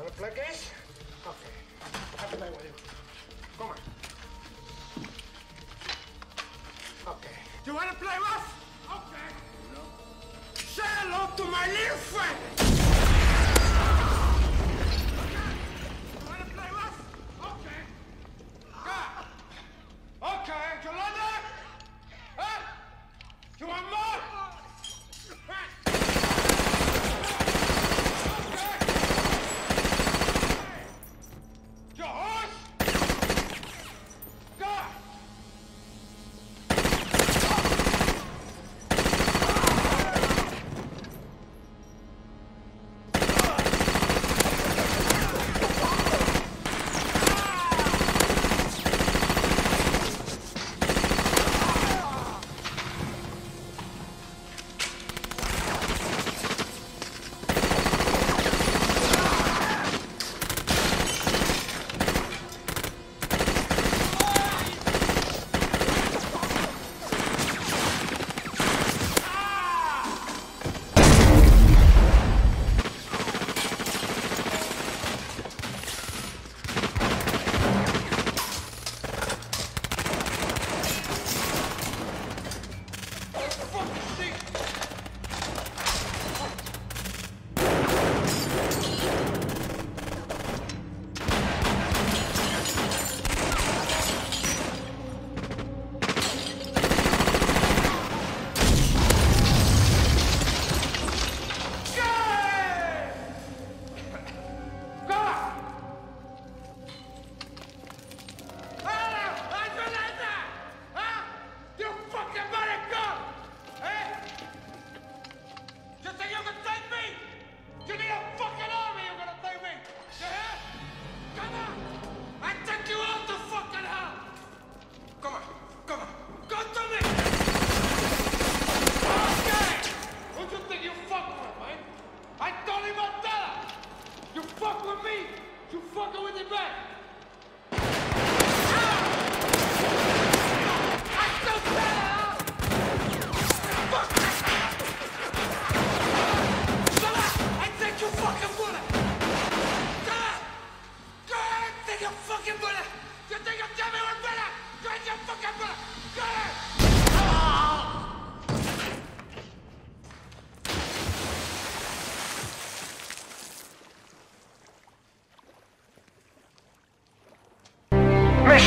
wanna plug this? Okay. I have a play with you. Come on. Okay. Do you wanna play rough? Okay. No. Say hello to my little friend! fucking with your back.